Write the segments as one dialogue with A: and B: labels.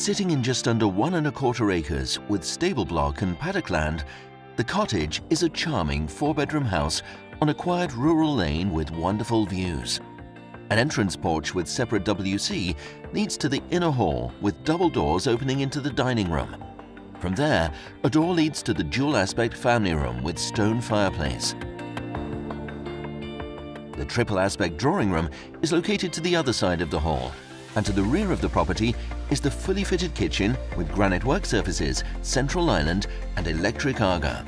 A: Sitting in just under one and a quarter acres with stable block and paddock land, the cottage is a charming four-bedroom house on a quiet rural lane with wonderful views. An entrance porch with separate WC leads to the inner hall with double doors opening into the dining room. From there, a door leads to the dual aspect family room with stone fireplace. The triple aspect drawing room is located to the other side of the hall, and to the rear of the property is the fully fitted kitchen with granite work surfaces, central island and electric Aga.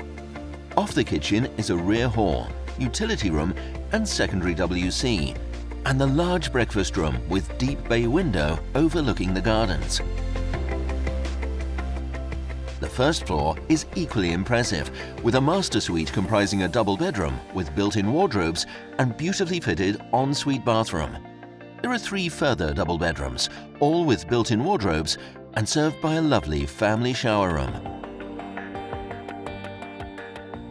A: Off the kitchen is a rear hall, utility room and secondary WC, and the large breakfast room with deep bay window overlooking the gardens. The first floor is equally impressive, with a master suite comprising a double bedroom with built-in wardrobes and beautifully fitted ensuite bathroom. There are three further double bedrooms, all with built-in wardrobes and served by a lovely family shower room.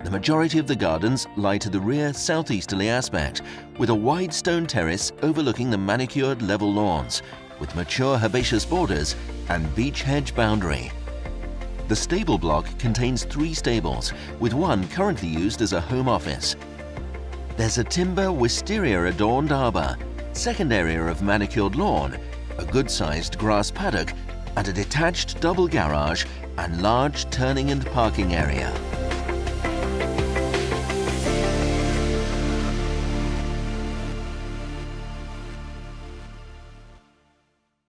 A: The majority of the gardens lie to the rear southeasterly aspect, with a wide stone terrace overlooking the manicured level lawns, with mature herbaceous borders and beech hedge boundary. The stable block contains three stables, with one currently used as a home office. There's a timber wisteria-adorned arbor, second area of manicured lawn, a good-sized grass paddock, and a detached double garage and large turning and parking area.